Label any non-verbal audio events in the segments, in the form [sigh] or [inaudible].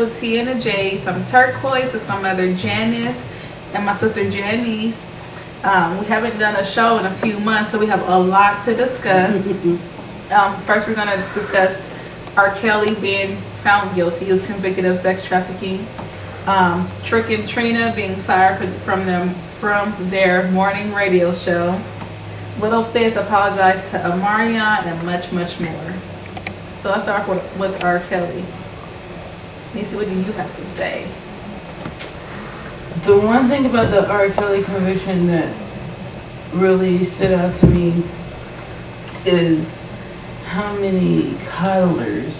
Welcome to Cocktails with T and J's. Turquoise. It's my mother Janice and my sister Janice. Um, we haven't done a show in a few months, so we have a lot to discuss. [laughs] um, first, we're going to discuss R. Kelly being found guilty. He was convicted of sex trafficking. Um, Trick and Trina being fired from them from their morning radio show. Little Fizz apologized to Omarion and much, much more. So let's start with, with R. Kelly. Nisi, what do you have to say? The one thing about the R. Kelly conviction that really stood out to me is how many coddlers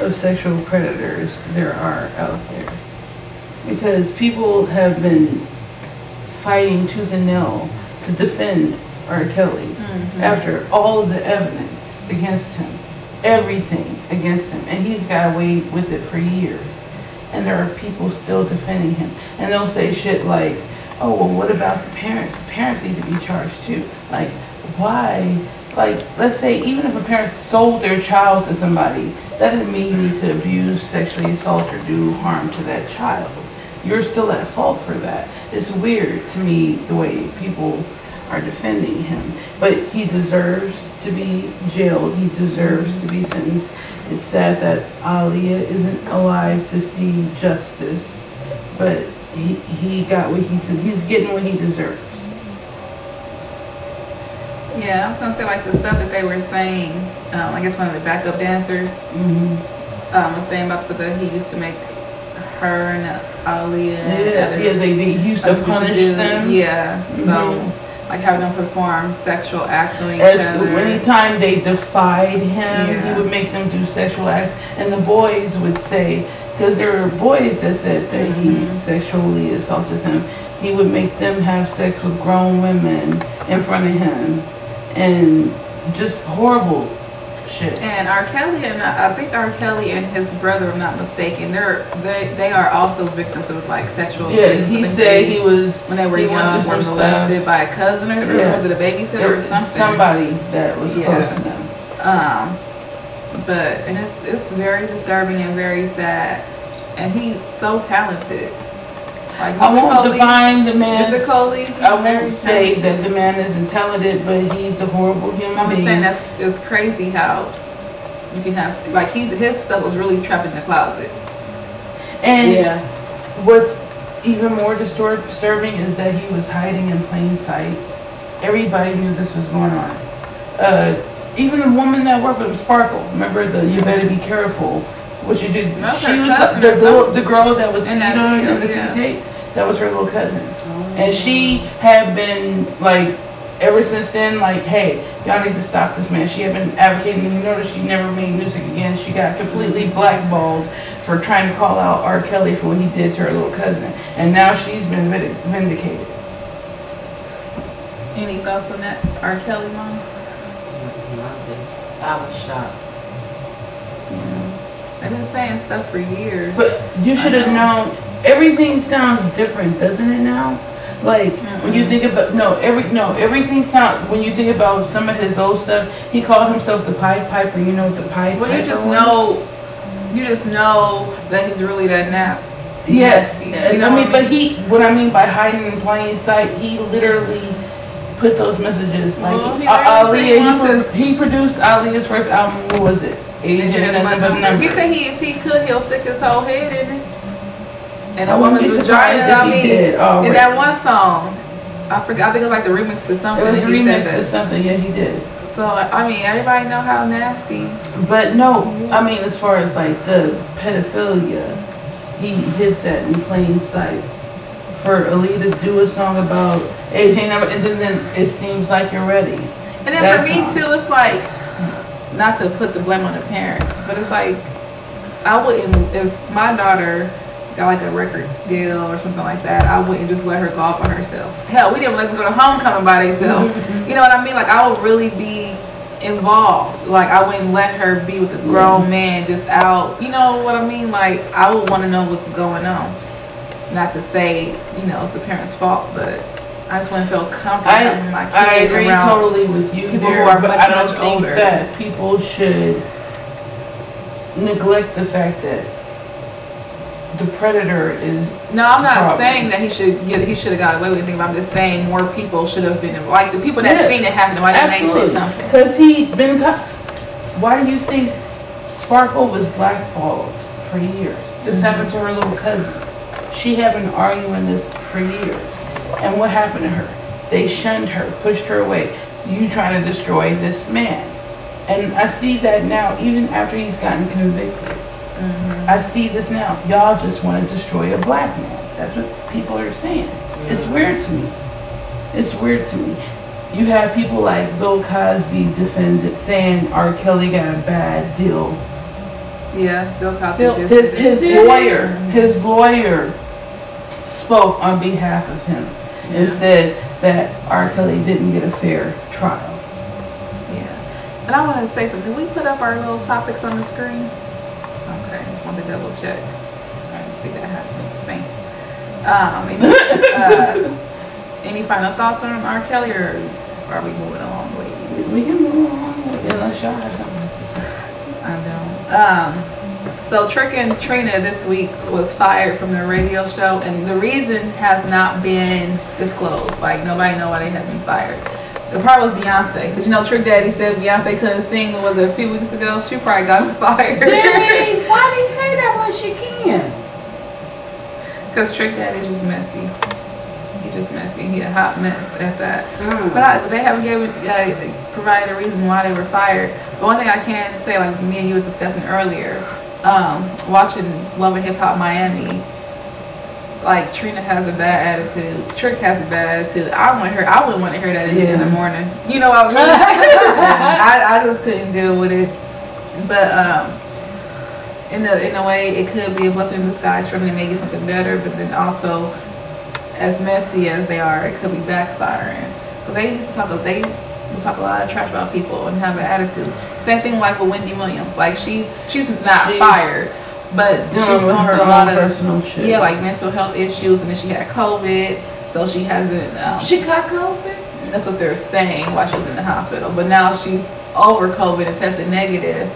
of sexual predators there are out there. Because people have been fighting tooth and nail to defend R. Kelly mm-hmm. after all of the evidence against him, everything against him, and he's got away with it for years. And there are people still defending him, and they'll say shit like, "Oh, well, what about the parents? The parents need to be charged too." Like, why? Like, let's say even if a parent sold their child to somebody, that doesn't mean you need to abuse, sexually assault, or do harm to that child. You're still at fault for that. It's weird to me the way people are defending him. But he deserves to be jailed. He deserves to be sentenced. It's sad that Aaliyah isn't alive to see justice, but he, he got what he he's getting what he deserves. Yeah, I was gonna say like the stuff that they were saying. Um, I guess one of the backup dancers mm-hmm. um, was saying about stuff that he used to make her and Aaliyah. Yeah, yeah, they, they used to punish them. Yeah, so. Mm-hmm like having them perform sexual acts on each As other. Anytime they defied him, yeah. he would make them do sexual acts, and the boys would say, because there were boys that said that mm-hmm. he sexually assaulted them, he would make them have sex with grown women in front of him, and just horrible shit. And R. Kelly and I think R. Kelly and his brother, if I'm not mistaken, they're they they are also victims of like sexual. Yeah, abuse. he said he was when they were young were molested stuff. by a cousin or yeah. was it a babysitter or something? Somebody that was yeah. close to them. Um, but and it's it's very disturbing and very sad. And he's so talented. Like I won't define the man. I won't say that the man is intelligent, but he's a horrible human I'm being. saying that's it's crazy how you can have like he his stuff was really trapped in the closet. And yeah. what's even more disturbing is that he was hiding in plain sight. Everybody knew this was going on. Uh, even the woman that worked with him, Sparkle. Remember the you better be careful what you did. she was the, girl, the girl that was in that in the yeah. tape. That was her little cousin, oh. and she had been like ever since then, like, hey, y'all need to stop this man. She had been advocating. You notice she never made music again. She got completely blackballed for trying to call out R. Kelly for what he did to her little cousin, and now she's been vindicated. Any thoughts on that, R. Kelly mom? Not this. I was shocked. I've been saying stuff for years. But you should have known. Everything sounds different, doesn't it now? Like mm-hmm. when you think about no every no everything sounds when you think about some of his old stuff. He called himself the Pied Piper. You know what the Pied well, Piper. you just was? know, you just know that he's really that nap. Yes, you know I mean, but he what I mean by hiding in plain sight, he literally put those messages. Like well, he, uh, he, he produced Aaliyah's first album. What was it? Agent He said he if he could he'll stick his whole head in it. And the woman's vagina. I mean, in that one song, I forgot. I think it was like the remix to something. It was remix to something. Yeah, he did. So I mean, everybody know how nasty. But no, I mean, as far as like the pedophilia, he did that in plain sight. For Aaliyah to do a song about AJ number, and then, then it seems like you're ready. And then that for me song. too, it's like not to put the blame on the parents, but it's like I wouldn't if my daughter got like a record deal or something like that, I wouldn't just let her go off on herself. Hell, we didn't let them go to homecoming by themselves. [laughs] you know what I mean? Like I would really be involved. Like I wouldn't let her be with a grown man just out. You know what I mean? Like I would want to know what's going on. Not to say you know it's the parents' fault, but I just want to feel comfortable I, my kids I agree totally with you people there, who are but much, I don't much think older. that people should neglect the fact that the predator is No, I'm not Problem. saying that he should get, he should have got away with anything, I'm just saying more people should have been, like, the people that Yeah. seen it happen, why didn't they say something? Because he been, why do you think Sparkle was blackballed for years? This Mm-hmm. happened to her little cousin. She had been arguing this for years. And what happened to her? They shunned her, pushed her away. You trying to destroy this man. And I see that now, even after he's gotten convicted. Mm-hmm. I see this now. Y'all just want to destroy a black man. That's what people are saying. It's weird to me. It's weird to me. You have people like Bill Cosby defended saying R. Kelly got a bad deal. Yeah, Bill Cosby Bill, his his lawyer, his lawyer spoke on behalf of him and Yeah. said that R. Kelly didn't get a fair trial. Yeah. And I want to say something. Did we put up our little topics on the screen? Okay, I just want to double check. I didn't see that happening. Thanks. Um, any, uh, any final thoughts on R. Kelly or are we moving along, ladies? We can move along on unless y'all have something to say. I don't. Um, so Trick and Trina this week was fired from the radio show, and the reason has not been disclosed. Like nobody know why they have been fired. The part was Beyonce, because you know Trick Daddy said Beyonce couldn't sing. Was it a few weeks ago? She probably got [laughs] fired. Dang, why he say that when she can? Because Trick Daddy's just messy. He just messy. He a hot mess at that. Mm. But I, they haven't given, uh, provided a reason why they were fired. But one thing I can say, like me and you was discussing earlier, um, watching Love and Hip Hop Miami, like Trina has a bad attitude, Trick has a bad attitude. I want her. I wouldn't want to hear that in, in the morning. You know I? [laughs] I, I just couldn't deal with it. But um, in a in a way, it could be a blessing in disguise for them to make it something better. But then also, as messy as they are, it could be backfiring. Because they used to talk, they would talk a lot of trash about people and have an attitude. Same thing like with Wendy Williams. Like she's she's not She's- fired, but she's going through a lot of personal shit. yeah, like mental health issues, and then she had COVID, so she hasn't. Um, She got COVID? that's what they're saying while she was in the hospital. But now she's over COVID and tested negative.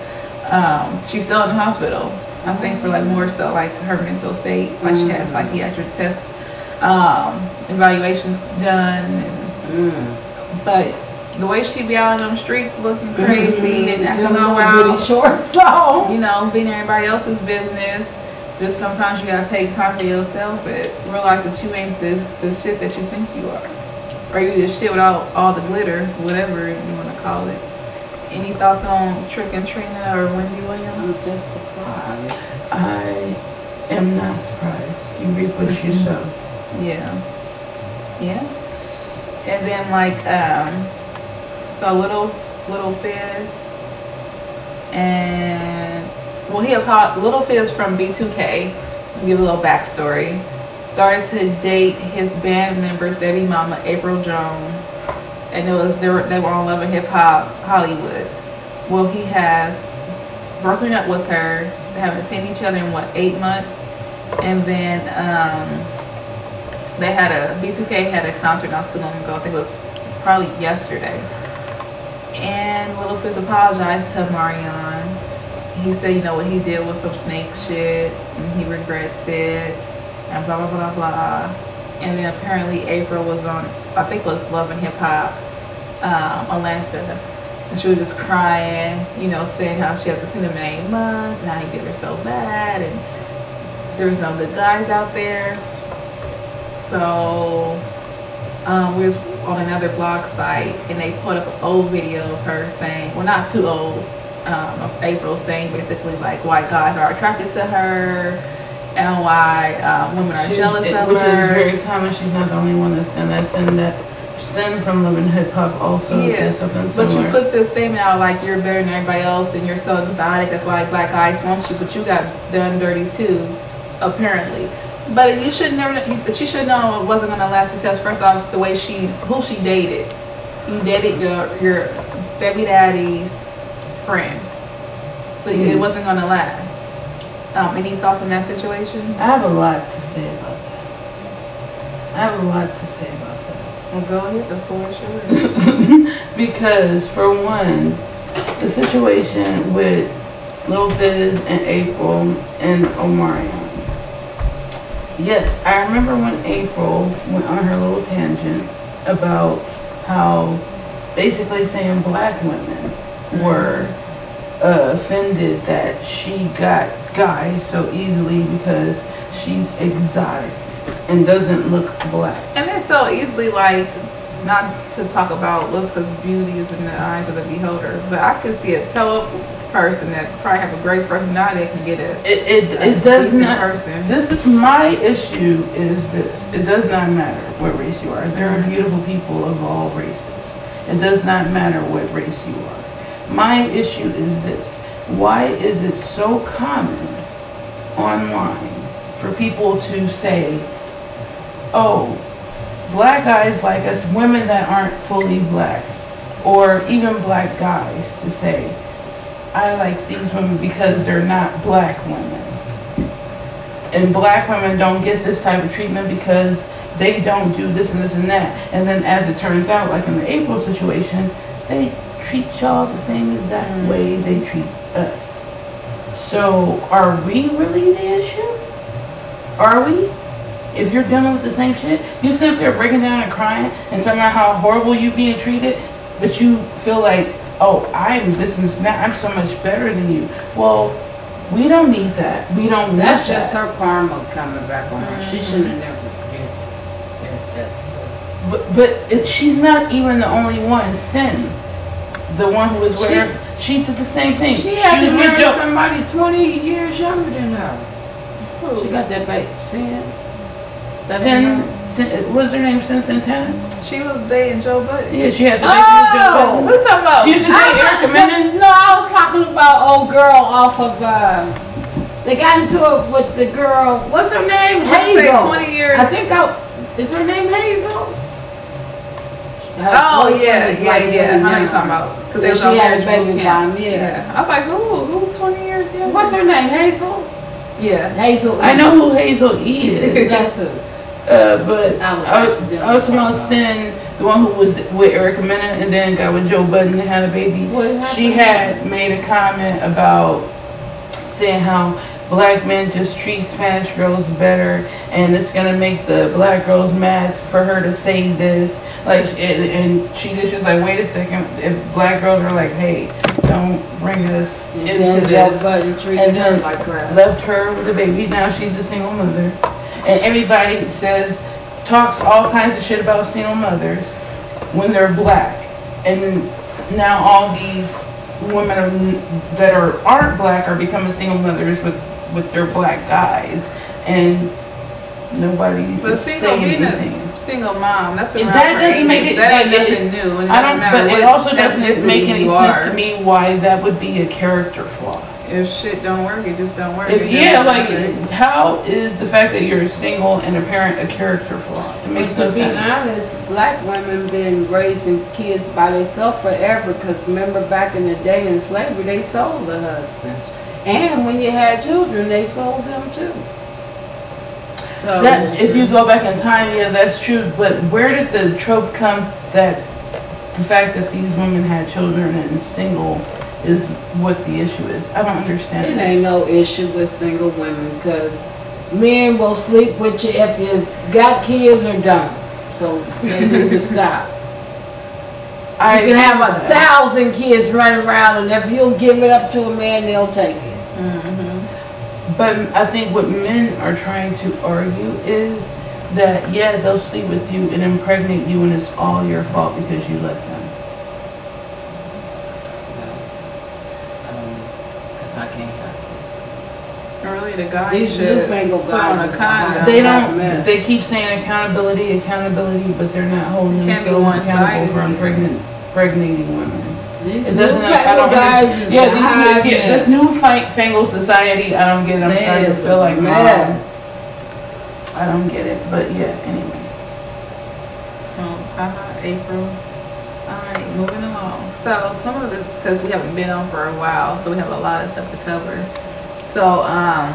Um, she's still in the hospital. I think for like more so like her mental state, like she has psychiatric tests, um, evaluations done, and, Mm. but the way she be out on them streets looking crazy and acting all Really wild, shorts on. [laughs] you know, being everybody else's business. Just sometimes you gotta take time for yourself and realize that you ain't this the shit that you think you are, or you just shit without all the glitter, whatever you wanna call it. Any thoughts on Trick and Trina or Wendy I'm Williams? just surprised. I am not surprised. You reap what you sow. Yeah, yeah. And then like um, so little little Fizz and well he called Little Fizz from B2K. Give a little backstory. Started to date his band member Debbie Mama Apryl Jones, and it was they were they were on Love and Hip Hop Hollywood. Well, he has broken up with her. They haven't seen each other in what eight months, and then um, they had a B2K had a concert not too long ago. I think it was probably yesterday. And Little Fizz apologized to Omarion. He said, you know, what he did was some snake shit, and he regrets it, and blah blah blah blah. And then apparently Apryl was on, I think was Love and Hip Hop, um, Atlanta, and she was just crying, you know, saying how she hasn't seen him in eight months, and how he did her so bad, and there's no good guys out there. So um, we was on another blog site and they put up an old video of her saying, well, not too old, um, of Apryl saying basically like why guys are attracted to her and why um, women are She's- jealous it- of which is very common. She's not the only one that's done that. And that Cyn from and Hip Hop also Yeah, But you put this statement out like you're better than everybody else and you're so exotic. That's why black guys want you. But you got done dirty too, apparently. But you should never. you- She should know it wasn't gonna last because first off, the way she, who she dated, you dated your your baby daddy's friend, so it Mhm. wasn't gonna last. Um, any thoughts on that situation? I have a lot to say about that. I have a lot to say about that. Well, go ahead. The floor is yours. [laughs] because for one, the situation with Lil Fizz and Apryl and Omarion. Yes, I remember when Apryl went on her little tangent about how basically saying black women were uh, offended that she got guys so easily because she's exotic and doesn't look black. And it's so easily like, not to talk about looks because beauty is in the eyes of the beholder, but I could see a toe person that probably have a great personality that can get a, It, it, a it does not, person. this is, my issue is this, it does not matter what race you are. There are beautiful people of all races. It does not matter what race you are. My issue is this, why is it so common online for people to say, oh, black guys like us, women that aren't fully black, or even black guys to say, I like these women because they're not black women. And black women don't get this type of treatment because they don't do this and this and that. And then as it turns out, like in the Apryl situation, they treat y'all the same exact mm. way they treat us. So are we really the issue? Are we? If you're dealing with the same shit, you sit up there breaking down and crying and talking about how horrible you being treated, but you feel like, oh, I'm this and that, I'm so much better than you. Well, we don't need that. We don't want That's just that. her karma coming back on her. She mm-hmm. shouldn't have never that stuff. But, but it, she's not even the only one. Cyn, the one who was with She- her, she did the same thing. She had to marry somebody twenty years younger than her. She got that baby, Cyn. That's her Cyn, name? Cyn, what's her name? Cyn Santana? She was dating Joe Budden. Yeah, she had the baby with Joe Oh! What Budden. you talking about? She used to date Erica Mena. No, I was talking about old girl off of, uh, they got into it with the girl, what's her name? Let's say Hazel. 20 years. I think I, is her name Hazel? Her Oh, yeah, yeah, like yeah. I know you're talking about. Because Yeah, they was she on had a baby boot by him, yeah. I was like, who? Who's 20 years younger? What's her name, Hazel? Yeah. Hazel. I know who Hazel is. [laughs] That's who. Uh, but I was I was, accidentally I was talking about talking Cyn, the one who was with Erica Mena and then got with Joe Budden and had a baby. She had made a comment about saying how black men just treat Spanish girls better and it's gonna make the black girls mad for her to say this. Like, and, and she was just like, wait a second, if black girls are like, hey, don't bring us And into Joe this And then like crap. left her with a baby. Now she's a single mother. And everybody says, talks all kinds of shit about single mothers when they're black. And now all these women are, that are, aren't black are becoming single mothers with, with their black guys. And nobody But is single saying anything. single mom, that's been That doesn't make it- That ain't like, it- new. and I don't, but it also doesn't make any sense are. to me why that would be a character flaw. If shit don't work, it just don't work. If, It yeah, doesn't like, matter. how is the fact that you're single and a parent a character flaw? It makes But no to be sense. honest, black women been raising kids by themselves forever, because remember back in the day in slavery, they sold the husbands. And when you had children, they sold them too. So. That, if you go back in time, yeah, that's true, but where did the trope come that the fact that these women had children and single is what the issue is? I don't understand It that. ain't no issue with single women, because men will sleep with you if you got kids or don't. So they need to stop. I You can have a that. thousand kids running around, and if you give it up to a man, they'll take it. Mm-hmm. But I think what men are trying to argue is that, yeah, they'll sleep with you and impregnate you and it's all your fault because you let them. Because I can't have Really, the guy These should newfangled put on guys a is condom. They don't, man. they keep saying accountability, accountability, but they're not holding Can't themselves accountable for one-sided. impregnating, impregnating women. These It doesn't, I newfangled don't, guys under- yeah, behind these, yeah, this. this new fangled society, I don't get it, I'm starting to feel like mom. I don't get it, but yeah, anyway. Oh, haha, Apryl. Alright, moving along. So some of this, because we haven't been on for a while, so we have a lot of stuff to cover. So, um,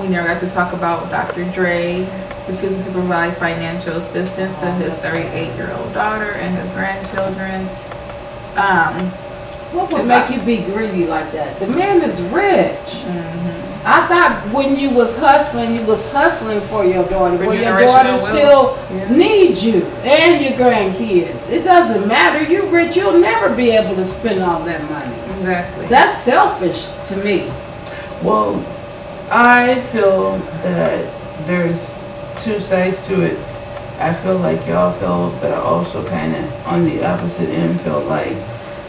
we never got to talk about Dr. Dre refusing to provide financial assistance to his 38-year-old daughter and his grandchildren. Um, What would make I- you be greedy like that? The man is rich. Mhm. I thought when you was hustling, you was hustling for your daughter, For but your daughter still Yeah. needs you and your grandkids. It doesn't matter. You're rich, you'll never be able to spend all that money. Exactly. That's selfish to me. Well, I feel that there's two sides to it. I feel like y'all feel, but I also kind of on the opposite end feel like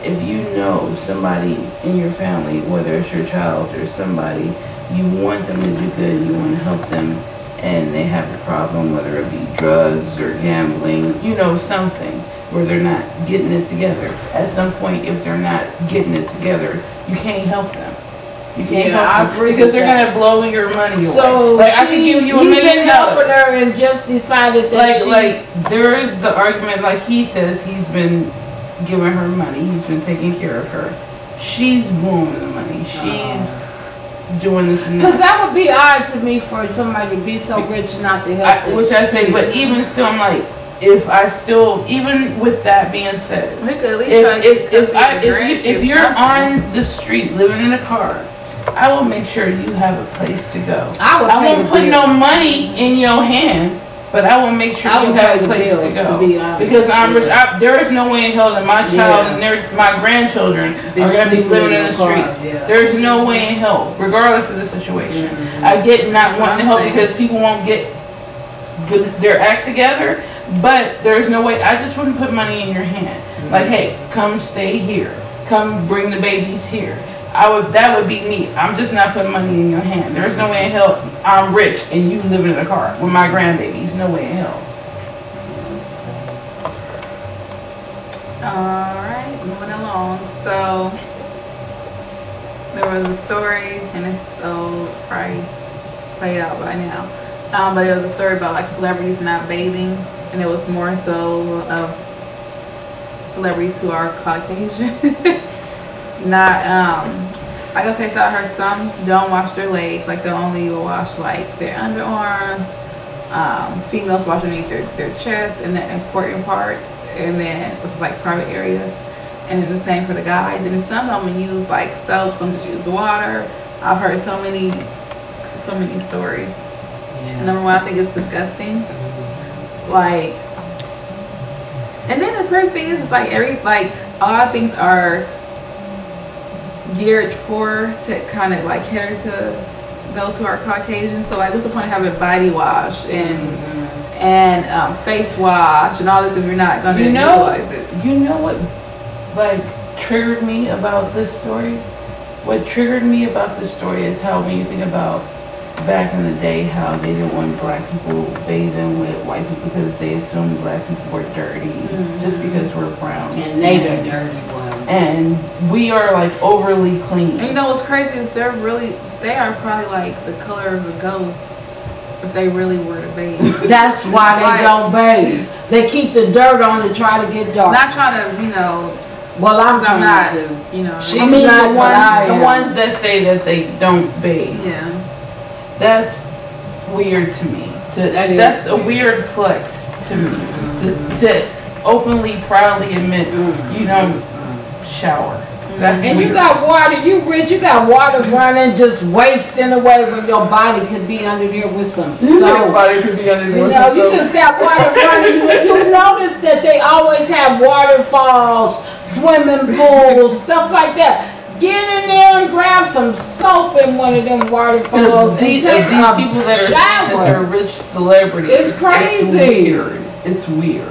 if you know somebody in your family, whether it's your child or somebody, you want them to do good, you want to help them, and they have a problem, whether it be drugs or gambling, you know, something where they're not getting it together. At some point, if they're not getting it together, you can't help them. You can't Yeah, I agree because they're that. gonna blow your money away. So like I can give you a he million been helping dollars. her and just decided that Like she. like there is the argument like he says he's been giving her money, he's been taking care of her. She's blowing the money. She's uh-huh. doing this and Because that. that would be odd to me for somebody to be so rich not to help. I, which I say, but even still, I'm like, if I still, even with that being said, We could at least try if if if, I, custody if, you, if you're on the street living in a car, I will make sure you have a place to go. I would I won't put bill. no money in your hand, but I will make sure I you have a place to go. to be because I'm rich. I, there is no way in hell that my child Yeah. and their, my grandchildren Been are going to be living in the car, street. yeah. There's no way in hell, regardless of the situation. Mhm. I get not That's wanting to help saying. because people won't get good, their act together, but there's no way. I just wouldn't put money in your hand. Like, hey, come stay here. Come bring the babies here. I would. That would be me. I'm just not putting money in your hand. There's no way in hell I'm rich and you living in a car with my grandbabies. No way in hell. Alright, moving along. So there was a story and it's so probably played out by now. Um, but it was a story about like celebrities not bathing and it was more so of celebrities who are Caucasian. [laughs] not um like okay so I heard some don't wash their legs, like they only wash like their underarms. Um, females wash underneath their, their chest and the important parts and then which is like private areas. And it's the same for the guys. And some of them use like soap some just use water. I've heard so many so many stories. And number one i think it's disgusting. Like and then the first thing is it's like every like all things are geared for to kind of like cater to those who are caucasian so like what's the point of having body wash and and um, face wash and all this if you're not going to You know- utilize it You know what, like, triggered me about this story? What triggered me about this story is how when you think about back in the day, how they didn't want black people bathing with white people because they assumed black people were dirty just because we're brown. And they the dirty ones. And we are like overly clean. And you know what's crazy is they're really they are probably like the color of a ghost if they really were to bathe. [laughs] That's why Right. they don't bathe. They keep the dirt on to try to get dark. not trying to, you know, well, I'm I'm trying not, to. you know. She's I'm the not, but I ones, the ones that say that they don't bathe. yeah. That's weird to me. To, That is that's a weird. weird flex to me. To, to openly, proudly admit you don't shower. Mm-hmm. That's And you got water, you rich, you got water running, just wasting away when your body could be under there with some You say soap. everybody could be under You there. know, you just got water running. You, you notice that they always have waterfalls, swimming pools, stuff like that. Get in there and grab some soap in one of them waterfalls and these, take these a people that are saying this are rich celebrities. It's crazy. It's weird. It's weird.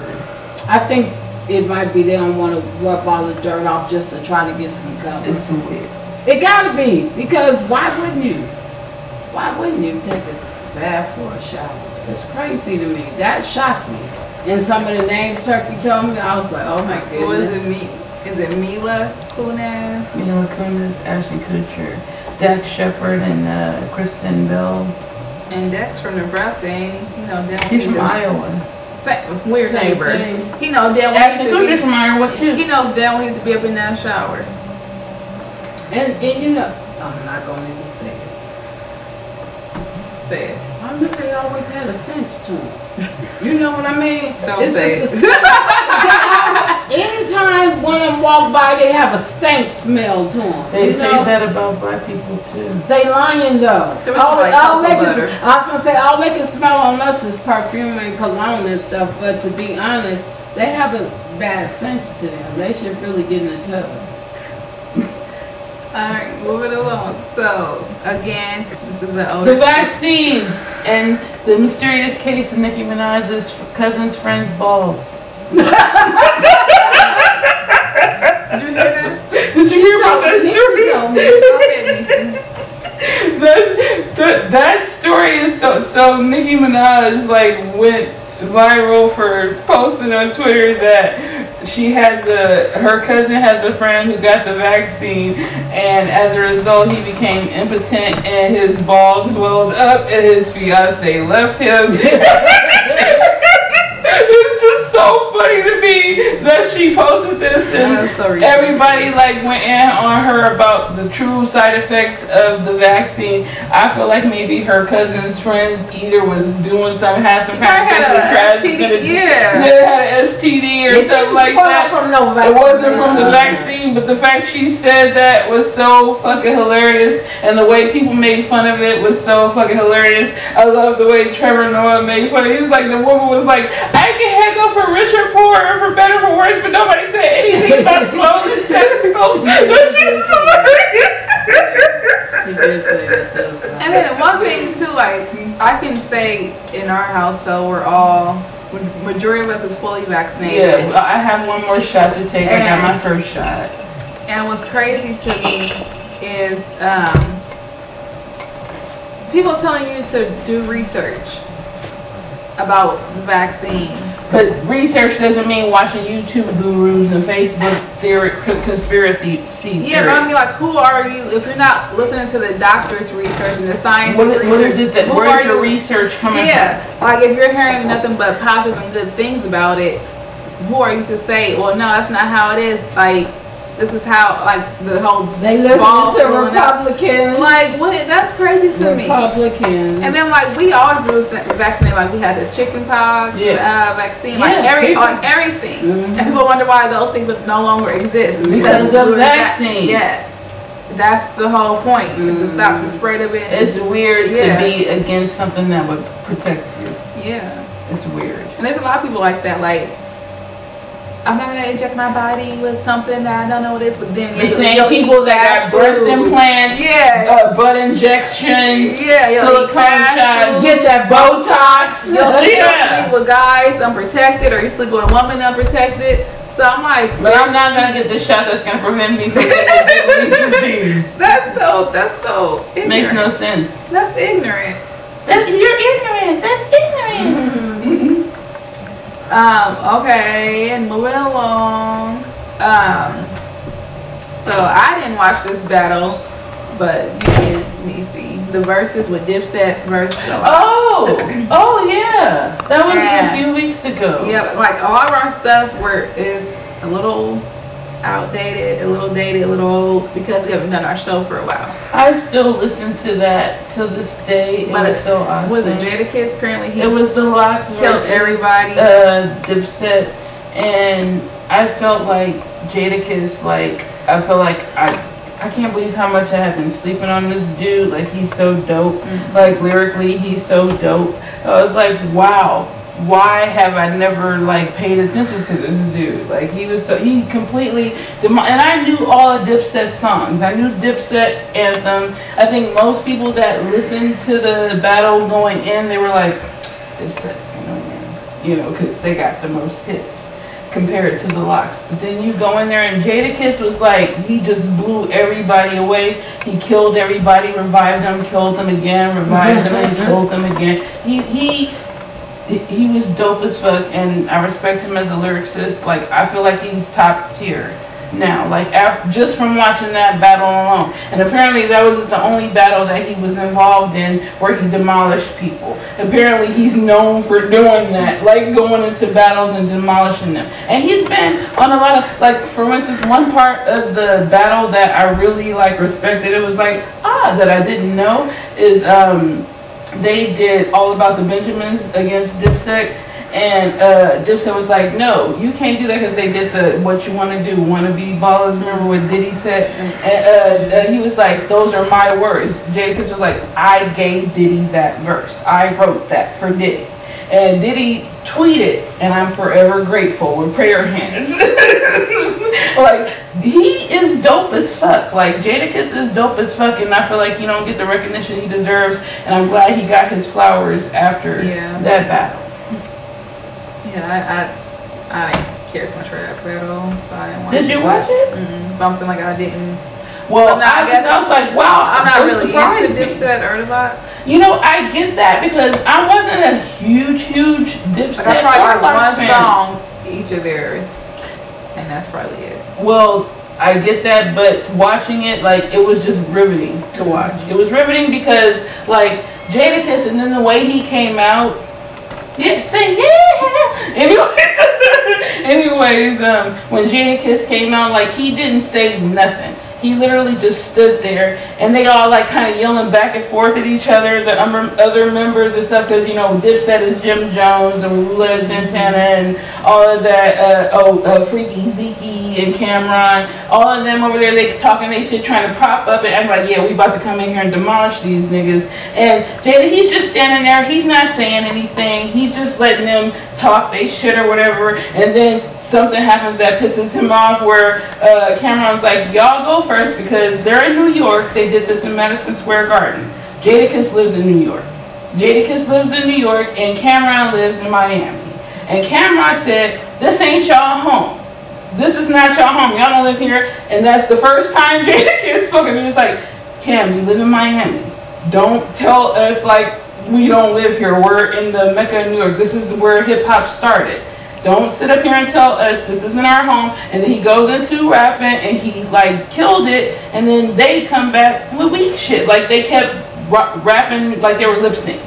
I think it might be they don't want to rub all the dirt off just to try to get some cover. It's weird. It gotta be, because why wouldn't you? Why wouldn't you take a bath or a shower? It's crazy to me. That shocked me. And some of the names Turkey told me, I was like, oh my Who is goodness. it? Me, is it Mila Kunis? Mila Kunis, Ashton Kutcher, Dax Shepard, and uh, Kristen Bell. And Dex from Nebraska, ain't he? You know, damn. He's from Iowa. Same, weird Same neighbors. thing. He knows damn Ashton well he Kutcher's needs from Iowa to too. be. He knows damn well he needs to be up in that shower. And, and you know, I'm not gonna even say it. Say it. I knew they always had a sense to them. You know what I mean? Don't It's say just it. [laughs] the- one of them walk by, they have a stank smell to them. They you say know? that about black people too. They lying though. Should All, like all they can. I was gonna say all they can smell on us is perfume and cologne and stuff. But to be honest, they have a bad sense to them. They should really get in the tub. [laughs] Alright, moving along. So, again, this is the older. The vaccine and the mysterious case of Nicki Minaj's cousin's friend's balls. Did you hear that? Did you hear about that story? told me. Go ahead, Niecy. that, that, that story is so so Nicki Minaj like went viral for posting on Twitter that she has a her cousin has a friend who got the vaccine and as a result he became impotent and his balls swelled up and his fiance left him. [laughs] [laughs] so funny to me that she posted this and. Everybody like went in on her about the true side effects of the vaccine. I feel like maybe her cousin's friend either was doing some, had some kind of sexual tragedy, yeah. they had an STD or It something like that. from no It wasn't from the vaccine, but the fact she said that was so fucking hilarious, and the way people made fun of it was so fucking hilarious. I love the way Trevor Noah made fun of it. He's like, the woman was like, I can handle for rich or poor, or for better or for worse, but nobody said anything [laughs] about swollen testicles. That shit is hilarious. He did say that those. And then one thing too, like I can say in our house, household, we're all majority of us is fully vaccinated. Yeah, I have one more shot to take. I got my first shot. And what's crazy to me is um, people telling you to do research about the vaccine. But research doesn't mean watching YouTube gurus and Facebook theory, con- conspiracy theory. Yeah, but I mean, like, who are you if you're not listening to the doctor's research and the science? What is, what is it that, where's your you? research coming from? Yeah, like if you're hearing nothing but positive and good things about it, who are you to say, well, no, that's not how it is. Like, this is how, like, the whole They listen to. Republicans. Like, what? That's crazy to me. Republicans. And then like we always was vaccinated, like we had the chicken pox Yeah. uh, vaccine, like Yeah, every people- like everything. Mhm. And people wonder why those things no longer exist. It's Because of vaccines. Yes, that's the whole point. Is to stop the spread of it. It's weird Yeah. to be against something that would protect you. yeah, It's weird. and there's a lot of people like that. Like I'm not gonna inject my body with something that I don't know what it is, but then The same people that got breast implants, Yeah, uh, butt injections, yeah, you'll silicone shots, get that Botox. You'll still Yeah. sleep with guys unprotected, or you sleep with a woman unprotected. So I'm like, But I'm not gonna get the shot that's gonna prevent me from getting [laughs] the disease. That's so. That's so. Ignorant. Makes no sense. That's ignorant. That's you're ignorant. That's ignorant. [laughs] Um. Okay. And moving along. Um. So I didn't watch this battle, but you did. Nisi. The Verzuz with Dipset versus. Oh, oh yeah, that was Yeah. a few weeks ago. Yeah, but, like all of our stuff were is a little outdated, a little dated, a little old because we haven't done our show for a while. I still listen to that till this day. It But was it- so awesome. Was it Jadakiss? Apparently he It was the Lox killed versus everybody. uh, Dipset, and I felt like Jadakiss. Like I feel like I. I can't believe how much I have been sleeping on this dude. Like he's so dope. Mhm. Like lyrically, he's so dope. I was like, wow. Why have I never like paid attention to this dude? Like he was so he completely and I knew all of Dipset songs. I knew Dipset anthem. I think most people that listened to the battle going in, they were like, Dipset's gonna win, you know, because they got the most hits compared to the Lox. But then you go in there and Jadakiss was like, he just blew everybody away. He killed everybody, revived them, killed them again, revived them and killed them again. He he he was dope as fuck and I respect him as a lyricist. Like I feel like he's top tier now. Like af- just from watching that battle alone. And apparently that was the only battle that he was involved in where he demolished people. Apparently he's known for doing that, like going into battles and demolishing them. And he's been on a lot of like for instance one part of the battle that I really like respected, it was like ah that I didn't know is um they did all about the Benjamins against Dipset And uh, Dipset was like, no, you can't do that because they did the what you want to do, want to be ballers. Remember what Diddy said? And uh, uh, he was like, those are my words. Jadakiss was like, I gave Diddy that verse. I wrote that for Diddy. And Diddy tweeted, and I'm forever grateful with prayer hands. [laughs] like, he is dope as fuck. Like, Jadakiss is dope as fuck, and I feel like he don't get the recognition he deserves. And I'm glad he got his flowers after Yeah. that battle. Yeah, I, I, I didn't care too much for that battle, so I Did you watch it? Mm-mm. But I'm saying like I didn't. Well, not- I, I guess I was like, wow, I'm not really surprised into me. Dipset or the. You know, I get that because I wasn't a huge, huge Dipset Like I probably heard one fan. song each of theirs, and that's probably it. Well, I get that, but watching it, like, it was just riveting to watch. It was riveting because, like, Jadakiss, and then the way he came out, yeah, say yeah. [laughs] Anyways, [laughs] anyways, um, when Jadakiss came out, like, he didn't say nothing. He literally just stood there, and they all like kind of yelling back and forth at each other, the um, other members and stuff, because you know Dipset is Jim Jones and Juelz Santana and all of that. Uh, oh, uh, Freaky Zeke and Cam'ron, all of them over there, they talking they shit, trying to prop up and act like, yeah, we about to come in here and demolish these niggas. And Jada, he's just standing there, he's not saying anything, he's just letting them talk they shit or whatever, and then something happens that pisses him off where uh, Cam'ron's like, y'all go first because they're in New York. They did this in Madison Square Garden. Jadakiss lives in New York. Jadakiss lives in New York and Cam'ron lives in Miami. And Cam'ron said, this ain't y'all home. This is not y'all home. Y'all don't live here. And that's the first time [laughs] Jadakiss spoke. And he was like, Cam, you live in Miami. Don't tell us like we don't live here. We're in the Mecca of New York. This is where hip hop started. Don't sit up here and tell us this isn't our home. And then he goes into rapping and he like killed it. And then they come back with weak shit. Like they kept ra- rapping like they were lip syncing.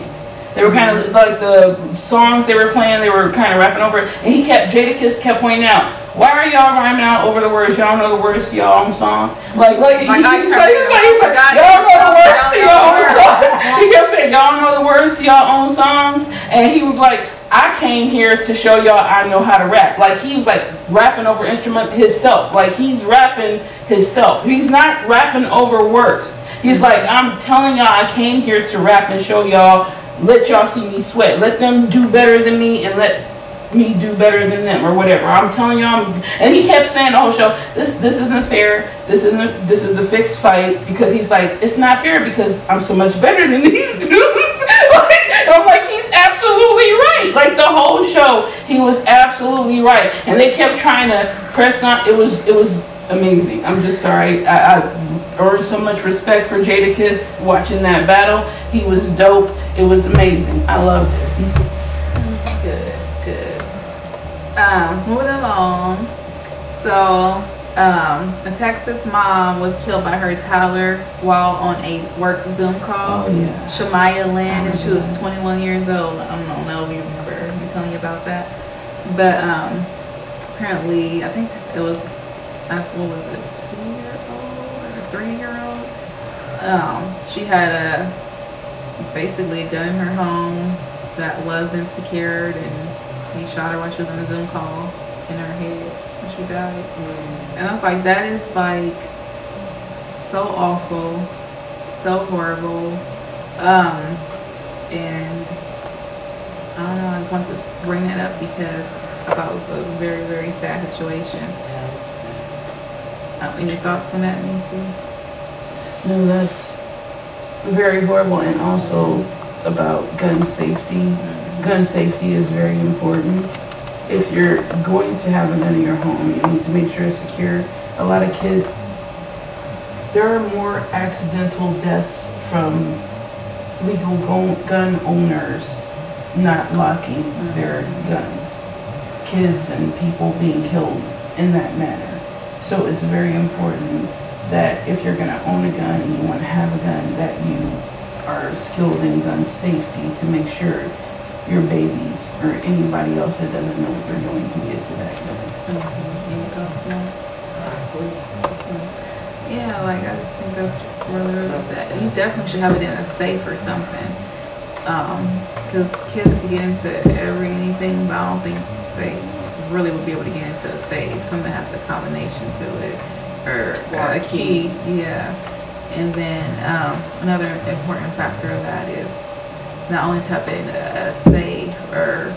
They were kind of like the songs they were playing. They were kind of rapping over. it. And he kept Jadakiss kept pointing out. Why are y'all rhyming out over the words? Y'all know the words to y'all own song? Like, like, he, I he's like, he's like, he's like, y'all know the words to y'all own songs. [laughs] He kept saying, y'all know the words to y'all own songs. And he was like, I came here to show y'all I know how to rap. Like he was like rapping over instrument himself. Like he's rapping himself. He's not rapping over words. He's like, I'm telling y'all I came here to rap and show y'all, let y'all see me sweat. Let them do better than me and let me do better than them or whatever. I'm telling y'all, and he kept saying oh, the whole show, this this isn't fair. This isn't this is a fixed fight because he's like, it's not fair because I'm so much better than [laughs] these dudes. [laughs] like, I'm like, he's absolutely right. Like the whole show, he was absolutely right, and they kept trying to press on. It was it was amazing. I'm just sorry. I, I earned so much respect for Jadakiss watching that battle. He was dope. It was amazing. I loved it. Good, good. Um, moving along. So, um, a Texas mom was killed by her toddler while on a work Zoom call. Oh, yeah. Shamaya Lynn, and she was 21 years old. I don't know if you remember me telling you about that. But um, apparently, I think it was, what was it, two year old or three year old? Um, she had a basically a gun in her home that wasn't secured, and he shot her while she was on a Zoom call in her head, died. And I was like, that is like so awful, so horrible. Um, and I don't know, I just wanted to bring that up because I thought it was a very, very sad situation. Uh, any thoughts on that, Nancy? No, that's very horrible, and also about gun safety. Gun safety is very important. If you're going to have a gun in your home, you need to make sure it's secure. A lot of kids, there are more accidental deaths from legal gun owners not locking their guns. Kids and people being killed in that manner. So it's very important that if you're gonna own a gun and you wanna have a gun, that you are skilled in gun safety to make sure your babies or anybody else that doesn't know what they're doing can get to that gun. Any thoughts on that? Yeah, like I just think that's really, really sad. You definitely should have it in a safe or something. because kids can get into every anything, but I don't think they really would be able to get into a safe. Something has a combination to it, or Or a a key, yeah. And then um, another important factor of that is not only to have it a safe or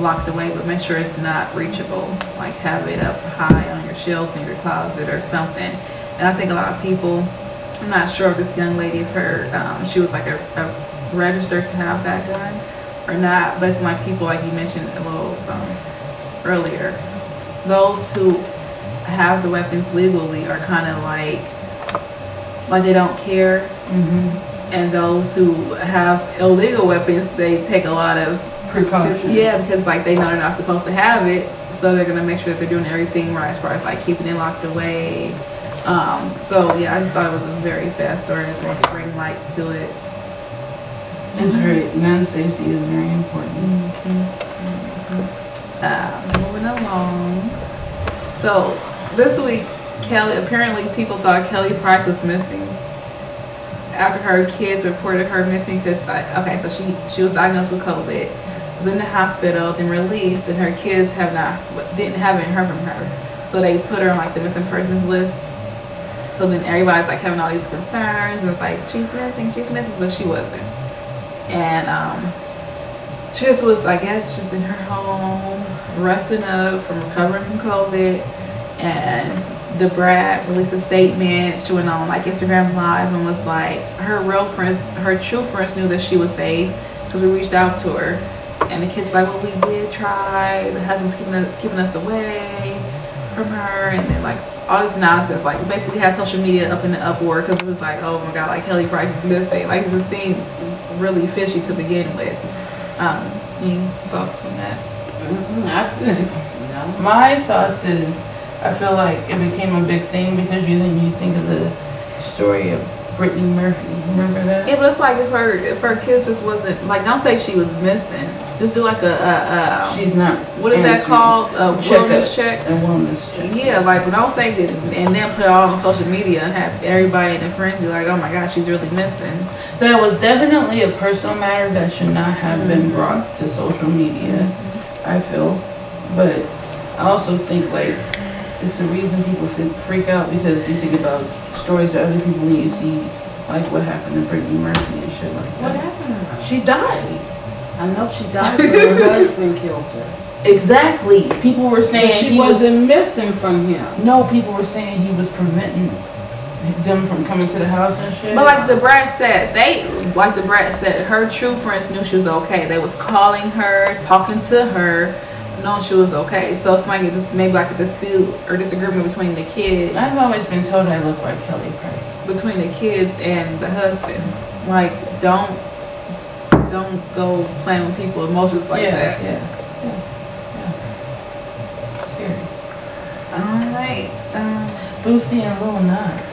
locked away, but make sure it's not reachable. Like have it up high on your shelves in your closet or something. And I think a lot of people, I'm not sure if this young lady, if her, um, she was like a, a registered to have that gun or not, but it's like people, like you mentioned a little um, earlier, those who have the weapons legally are kind of like, like they don't care. Mm-hmm. And those who have illegal weapons, they take a lot of precautions. yeah, because like they know they're not supposed to have it, so they're gonna make sure that they're doing everything right as far as like keeping it locked away. Um, so yeah, I just thought it was a very sad story. Going to bring light to it. It's very, gun safety is very important. Uh, moving along. So this week, Kelly apparently people thought Kelly Price was missing after her kids reported her missing because okay, so she she was diagnosed with COVID, was in the hospital, then released, and her kids have not didn't haven't heard from her. So they put her on like the missing persons list. So then everybody's like having all these concerns and it's like she's missing, she's missing, but she wasn't. And um, she just was, I guess, just in her home, resting up from recovering from COVID. And Da Brat released a statement. She went on like Instagram Live and was like, her real friends, her true friends knew that she was safe because we reached out to her. And the kids like, well, we did try. The husband's keeping us, keeping us away from her. And then like all this nonsense. Like basically had social media up in the uproar because it was like, oh my God, like Kelly Price is missing. Like it just seemed really fishy to begin with. Um, any thoughts on that? Mhm, I- No. My thoughts is, I feel like it became a big thing because you then you think of the story of Brittany Murphy. Remember that? But it's like if her if her kids just wasn't like don't say she was missing. Just do like a, a, a She's not. what is that called? A wellness check. A wellness check. Yeah, like don't say it and then put it all on social media and have everybody and their friends be like, oh my god, she's really missing. That was definitely a personal matter that should not have been Mm-hmm. brought to social media, I feel. But I also think like it's the reason people f- freak out because you think about stories that other people need to see, like what happened to Brittany Murphy and shit like that. What happened to her? She died. I know she died, [laughs] but her husband killed her. Exactly. People were But saying she he was. wasn't missing from him. No, people were saying he was preventing them from coming to the house and shit. But like Da Brat said, they like Da Brat said, her true friends knew she was okay. They was calling her, talking to her, knowing she was okay. So it's like it just maybe like a dispute or disagreement between the kids. I've always been told I look like Kelly Price. between the kids and the husband. Like, don't don't go playing with people's emotions like yeah, that. yeah, yeah, yeah. Scary. All right. Um, Boosie and Lil Nas.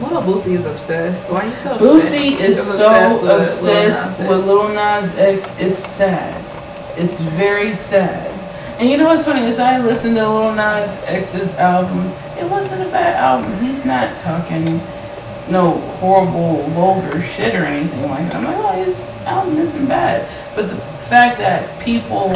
well, Boosie is obsessed. Why you so obsessed? Boosie is so with obsessed with Lil Nas X. It's sad. It's very sad. And you know what's funny is I listened to Lil Nas X's album. It wasn't a bad album. He's not talking no horrible, vulgar shit or anything like that. I'm like, oh, his album isn't bad. But the fact that people,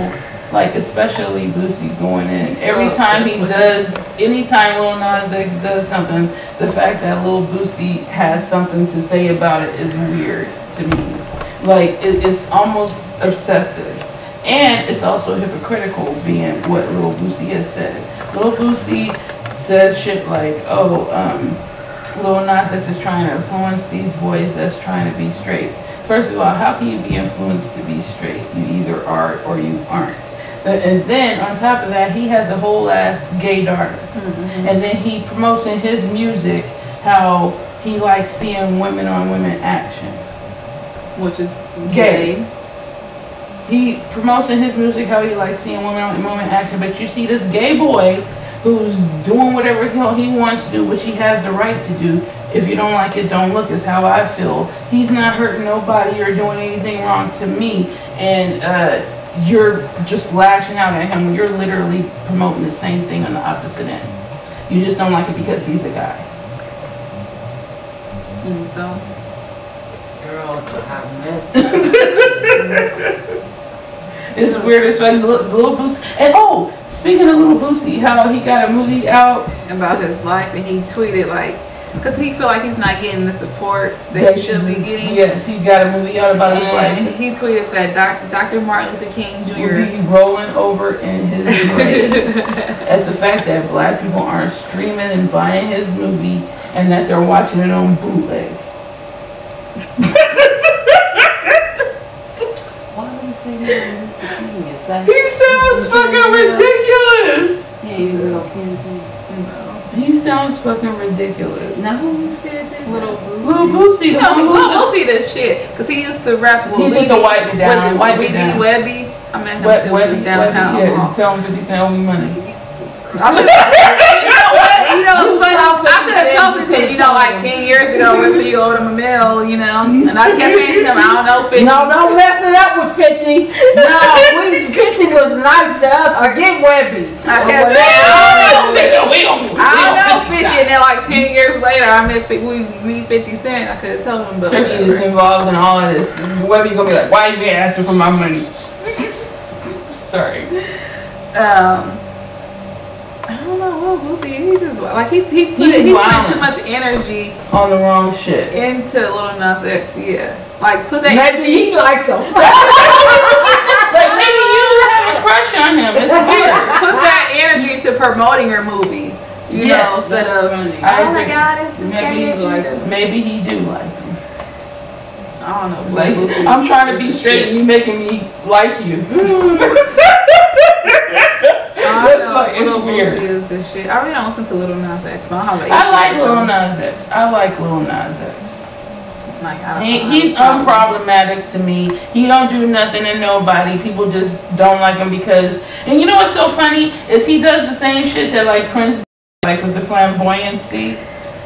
like especially Boosie going in, every time he does, anytime Lil Nas X does something, the fact that Lil Boosie has something to say about it is weird to me. Like, it, it's almost obsessive. And it's also hypocritical being what Lil Boosie has said. Lil Boosie says shit like, oh, um, Lil Nas X is trying to influence these boys that's trying to be straight. First of all, how can you be influenced to be straight? You either are or you aren't. And then on top of that, he has a whole ass gay daughter. And then he promotes in his music how he likes seeing women on women action. which is Gay. gay. He promotes in his music how he likes seeing women on the women action, but you see this gay boy who's doing whatever hell he wants to do, which he has the right to do. If you don't like it, don't look, is how I feel. He's not hurting nobody or doing anything wrong to me. And uh, you're just lashing out at him. You're literally promoting the same thing on the opposite end. You just don't like it because he's a guy. Mm, so Girl, it's a hot mess. It's weird as fuck. Little, little Boosie. And oh, speaking of little Boosie, how he got a movie out. about his life, and he tweeted like, because he feel like he's not getting the support that he should be getting. Yes, he got a movie out about his And life. he tweeted that Doc, Dr. Martin Luther King Will Jr. be rolling over in his [laughs] grave at the fact that black people aren't streaming and buying his movie and that they're watching it on bootleg. [laughs] Why would he say that? Martin Luther King is that? He sounds fucking ridiculous. Yeah, you know, King King. He sounds fucking ridiculous. Now who said that? Little Little Boosie, You know, the he, one we'll, who's we'll see this shit because he used to rap with He did the Weezy- wipe it down, was wipe it Weezy down. Webbie. I met him Wet, too. wet, He was downtown. yeah, Omaha. tell him 50 cent owe me money. [laughs] I should, you know what? You know, You it's funny. saw I could have told him, Cent you know, like 10 years ago, went to you owed him a mill, you know, and I kept saying to him, I don't know, 50. No, don't mess it up with 50. No, we, 50 was nice to us. Forget Webbie. I Or kept whatever. saying, I don't know, 50. We don't, I don't know 50, and then like 10 years later, I met 50, we meet 50 Cent. I could have told him, but 50 is involved in all of this. Webbie gonna be like, why you asking for my money? [laughs] Sorry. Um, I don't know, what was he? He just, like, he, he put, He's it, he put too much energy On the wrong shit. into Lil Nas X, yeah. Like, put that Maybe energy, he like him. [laughs] Like maybe you have a crush on him. It's weird. put that energy to promoting your movie, you know, Yes, instead That's of, funny. Oh I oh my agree. god, it's Maybe guy he's like. Maybe he do like him. I don't know. Like I'm trying to be straight and you making me like you. [laughs] [laughs] I It's know, like- it's Little weird. Is this shit. I really don't listen to Lil Nas X, but I don't have an I like Lil. Nas X. I like Lil Nas X. Like, I don't He, know, he's I have a problem. unproblematic to me. He don't do nothing to nobody. People just don't like him because. And you know what's so funny is he does the same shit that like Prince, like with the flamboyancy.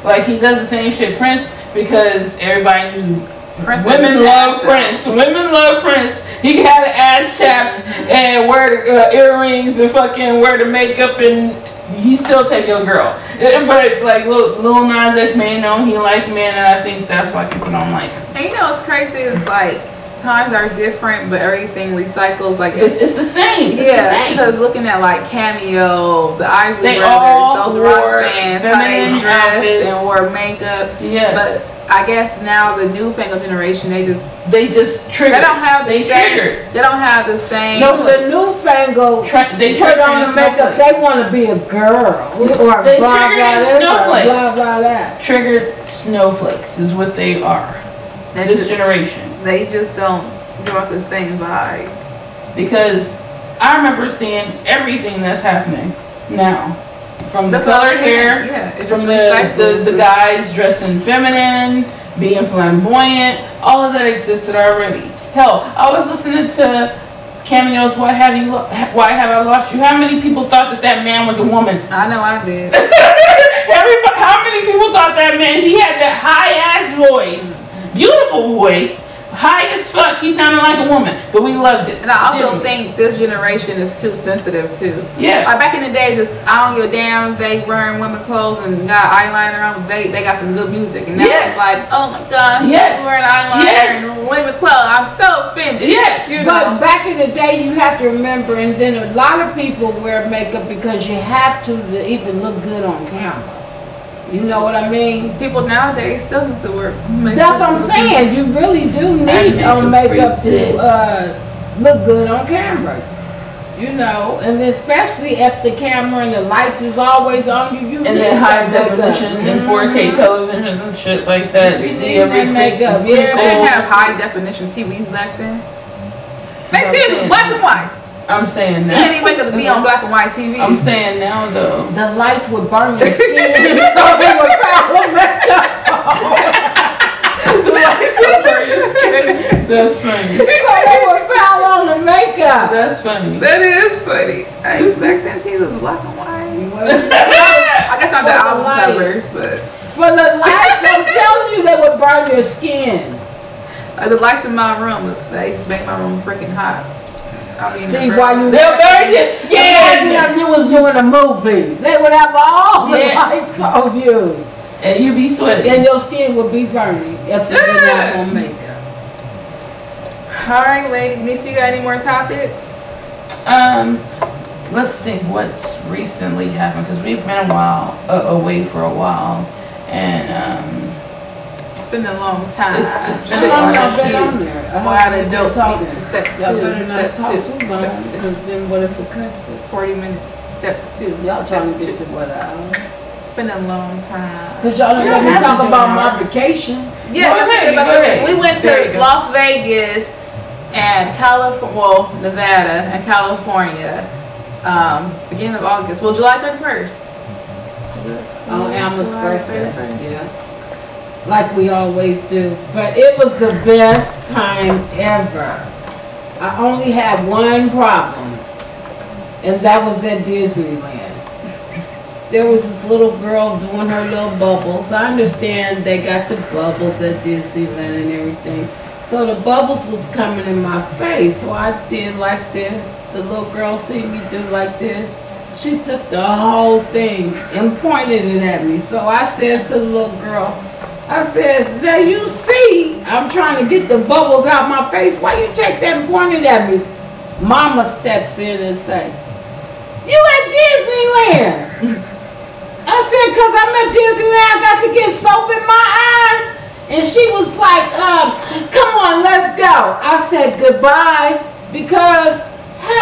Like he does the same shit Prince because everybody knew Prince women love. Prince. Women love Prince. He had ass chaps and wear the uh, earrings and fucking wear the makeup and he still take your girl. [laughs] But like Lil, Lil Nas X made known he like men and I think that's why people don't like him. And you know what's crazy is like times are different, but everything recycles. Like It's, it's the same. It's yeah, because looking at like Cameo, the Isley They Brothers, all those wore rock bands, how they feminine dressed outfits. and wore makeup. Yeah. But I guess now the newfangled generation, they just they just trigger. they trigger. don't have the They same. triggered. They don't have the same. No, the newfangled Tra- they put on the makeup. They want to be a girl or They blah triggered blah in this or snowflakes. blah blah that. Triggered snowflakes is what they are. they, This just, generation. they just don't give off the same vibe. because I remember seeing everything that's happening now. From the colored hair, Yeah, it just from the, the, the guys dressing feminine, being flamboyant, all of that existed already. Hell, I was listening to Cameo's Why Have You Why Have I Lost You? How many people thought that that man was a woman? I know I did. [laughs] Everybody, how many people thought that man, he had that high ass voice, beautiful voice, high as fuck, he sounded like a woman, but we loved it. And I also didn't we? think this generation is too sensitive too. Yeah. Like back in the day, just I don't give a damn if they wearing women clothes and got eyeliner on. They they got some good music, and now Yes. it's like, oh my god, he's Yes. wearing eyeliner Yes. and women clothes. I'm so offended. Yes. you know? But back in the day, you have to remember, and then a lot of people wear makeup because you have to to even look good on camera. You know what I mean? People nowadays still need to wear. That's what I'm saying. You really do need makeup makeup to uh, look good on camera. You know, and especially if the camera and the lights is always on you. You and need then high that makeup. definition and 4K Mhm. television and shit like that. You See need that everything. makeup, yeah. didn't have high definition TVs back then. Back then black and white. I'm saying You can't even wake up to be on black and white TV. I'm saying now though. The lights would burn your skin, [laughs] so they would pile makeup. That's funny. So they would pile on the makeup. That's funny. that is funny. Hey, back then TV was black and white. [laughs] I guess not the album lights. covers, but. the lights, I'm telling you, they would burn your skin. Uh, the lights in my room, they make my room freaking hot. I mean, See why you They'll burn your Imagine skin. if you was doing a movie. They would have all the Yes. lights on you. And you'd be sweating. And your skin would be burning if you didn't have Yeah. on makeup. All right, ladies. Miss, you got any more topics? Um, let's think what's recently happened because we've been a while uh, away for a while, and um, It's been a long time. It's- it's How been a long long y'all been time. on there? I Why haven't the been dope talking. step two. Y'all better not step talk two, too long, because then what if it cuts it? Forty minutes. Step two. Y'all step trying to get to what hour? It's been a long time. Cause y'all don't let me talk about my vacation. Yeah, Go let's ahead, talk about go that. ahead. we went There you to go. Las Vegas and California, well, Nevada and California, um, beginning of August. Well, July 31st. On Emma's birthday, yeah. Like we always do. But it was the best time ever. I only had one problem, and that was at Disneyland. There was this little girl doing her little bubbles. I understand they got the bubbles at Disneyland and everything. So the bubbles was coming in my face, so I did like this. The little girl see me do like this. She took the whole thing and pointed it at me. So I said to the little girl, I says, now you see, I'm trying to get the bubbles out my face. Why you take that and point it at me? Mama steps in and say, you at Disneyland. I said, cause I'm at Disneyland, I got to get soap in my eyes. And she was like, um, come on, let's go. I said goodbye because,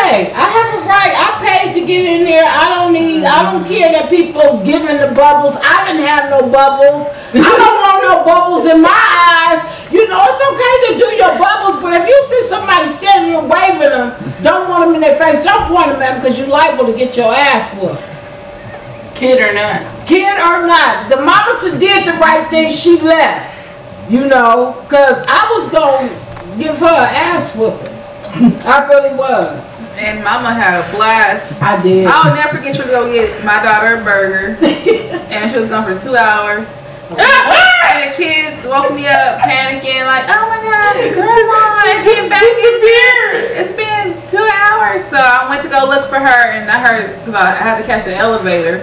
hey, I have a right. I paid to get in there. I don't need, I don't care that people giving the bubbles. I didn't have no bubbles. I don't want no bubbles in my eyes. You know, it's okay to do your bubbles, but if you see somebody standing there waving them, don't want them in their face, don't point them at them because you're liable to get your ass whooped. kid or not, Kid or not, the mama t- did the right thing. She left, you know, cause I was gonna give her an ass whooping. I really was. And Mama had a blast. I did. I'll never forget you to go get my daughter a burger. [laughs] and she was gone for two hours. and the kids woke me up panicking, like, oh my god, grandma, and she's back in here. It's been two hours. So I went to go look for her, and I heard, because I had to catch the elevator.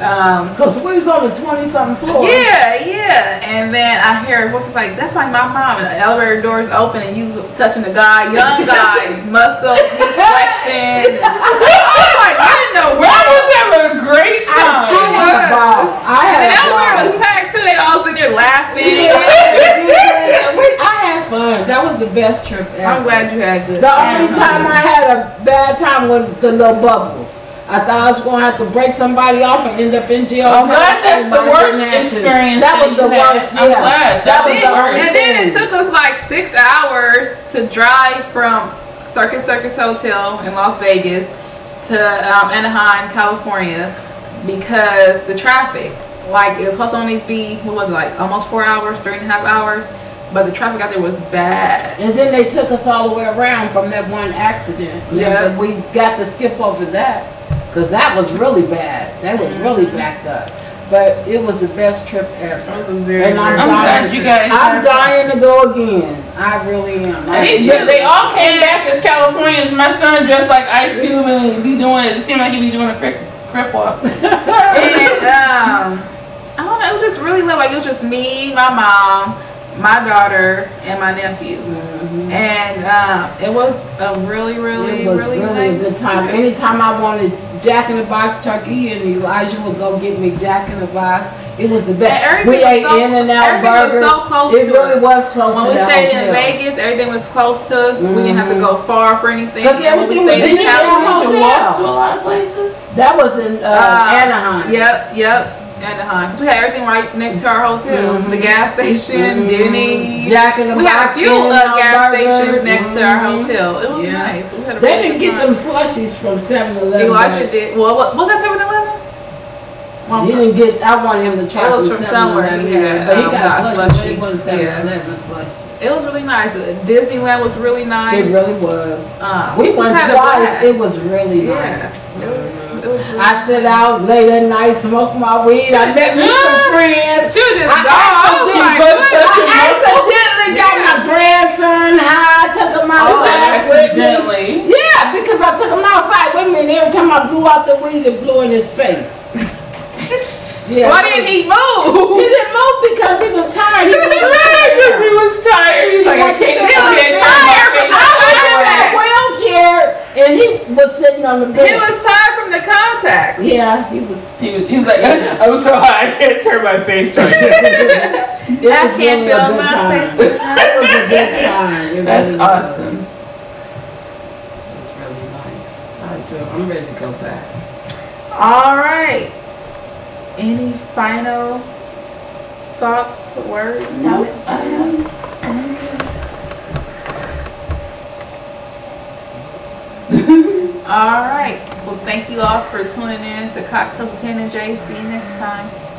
Um, Cause we was on the twenty something floor. yeah, yeah. And then I hear her voice like, that's like my mom. And the elevator doors open and you touching the guy, young guy, [laughs] muscle, he's flexing. [laughs] I was like, I didn't know where I was having a great time. I had a ball. I And the a elevator was packed too. They all sitting there laughing. [laughs] I had fun. That was the best trip ever. I'm glad you had good The time. only time I had a bad time was the little bubbles. I thought I was gonna have to break somebody off and end up in jail. I'm glad that's the worst to. experience That was you the had. worst. I'm glad That that was was the worst. And then it took us like six hours to drive from Circus Circus Hotel in Las Vegas to um, Anaheim, California, because the traffic. Like it was supposed to only be what was it like almost four hours, three and a half hours, but the traffic out there was bad. And then they took us all the way around from that one accident. Yeah. We got to skip over that because that was really bad. That was really backed up. But it was the best trip ever. It was very, And I'm I'm dying. you guys. I'm dying to go again. I really am. I- Me too. they all came back as Californians. My son dressed like Ice Cube and he be doing it. It seemed like he be doing a crip, crip walk. [laughs] and um, I don't know, it was just really lit. Like it was just me, my mom, my daughter, and my nephew. Mhm. And um, it was a really, really, It was really, really nice good time. trip. Anytime I wanted Jack in the Box turkey and Elijah would go get me Jack in the Box, it was the And best. everything We ate so- In and Out everything was Burger. so close It to really us. was close When to we stayed hotel. in Vegas, everything was close to us. We didn't have to go far for anything. 'Cause And when we everything was stayed in in California. You hotel. walk to a lot of places. That was in uh, Uh, Anaheim. Yep, yep. Anaheim. 'Cause we had everything right next to our hotel. Mhm. The gas station, Mhm. Denny's. Jack in the We had a few uh, gas Burger. stations next to our Mhm. hotel. It was Yeah. nice. We had a They didn't get them slushies from 7-Eleven. Elijah did. Well, what was that 7 Eleven? He didn't get. I wanted him to try It was from somewhere he had, but he um, got got slushy, he wasn't 7-Eleven slush. It was really nice. Disneyland was really nice. It really was. Um, We went twice. It was really Yeah. nice. It was, was I sit out late at night, smoke my weed. I met me some friends. She was just I gone. I was like, accidentally? Oh I accidentally got my grandson high. I took him Oh, outside with me. accidentally. Yeah, because I took him outside with me, and every time I blew out the weed, it blew in his face. [laughs] yeah. Why didn't he move? He didn't move because he was tired. He [laughs] was Because he was tired. He's like, I can't He I was can't turn tired. he was sitting on the He was tired from the contact. Yeah, he was. He was, he was like, I'm so hot, I can't turn my face right. [laughs] It I was can't really a feel good my time. face. It was a good time. It That's really was. awesome. It's really nice. I do. I'm ready to go back. All right. Any final thoughts, words, No, comments? Um, I am. All right. Well, thank you all for tuning in to Cocktail with Tan and Jay. See you next time.